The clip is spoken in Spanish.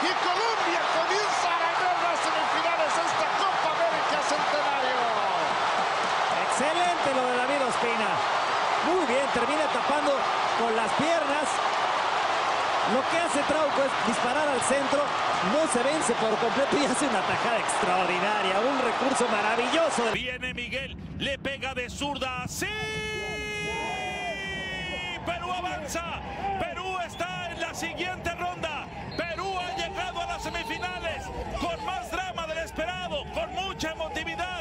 y Colombia comienza a ganar las semifinales de esta Copa América Centenario. Excelente lo de David Ospina. Muy bien, termina tapando con las piernas. Lo que hace Trauco es disparar al centro, no se vence por completo y hace una tajada extraordinaria, un recurso maravilloso. Viene Miguel, le pega de zurda, ¡sí! Perú avanza, Perú con mucha emotividad,